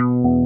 you